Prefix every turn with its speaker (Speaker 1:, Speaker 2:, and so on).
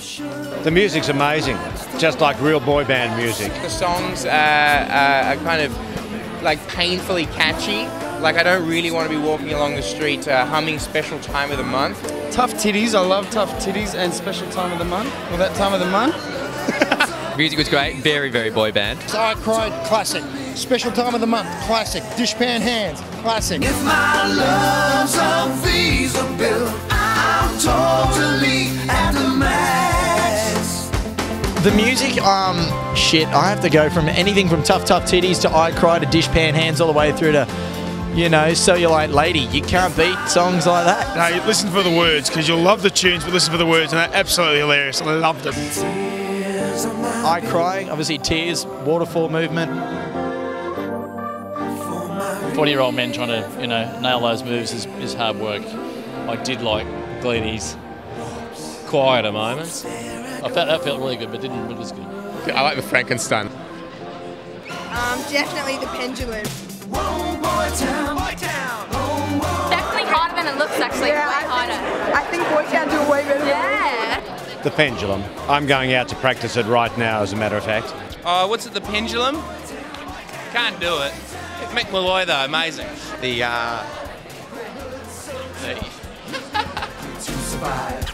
Speaker 1: The music's amazing, just like real boy band music.
Speaker 2: The songs uh, uh, are kind of like painfully catchy. Like I don't really want to be walking along the street uh, humming "Special Time of the Month."
Speaker 3: Tough titties. I love tough titties and special time of the month. Well, that time of the month.
Speaker 4: Music was great, very, very boy band.
Speaker 5: I Cried, classic. Special time of the month, classic. Dishpan Hands, classic.
Speaker 6: If my love's unfeasible, I'm The
Speaker 7: music, um, shit, I have to go from anything from Tough Tough Titties to I Cry to Dishpan Hands all the way through to, you know, Cellulite Lady. You can't beat songs like that.
Speaker 8: No, you listen for the words because you'll love the tunes, but listen for the words, and they're absolutely hilarious. I loved them.
Speaker 7: I Cry, obviously Tears, Waterfall Movement.
Speaker 9: 40 year old men trying to, you know, nail those moves is, is hard work. I did like Gleany's quieter moments. I felt that felt really good, but didn't, but it was good.
Speaker 2: I like the Frankenstein.
Speaker 10: Um, definitely the pendulum.
Speaker 11: Definitely harder than it looks, actually.
Speaker 10: Yeah,
Speaker 11: way harder.
Speaker 10: I think Boy Town do a way better.
Speaker 11: Yeah.
Speaker 1: The pendulum. I'm going out to practice it right now, as a matter of fact.
Speaker 2: Uh, what's it? The pendulum? Can't do it. Mick Malloy though, amazing. The uh,
Speaker 6: To survive.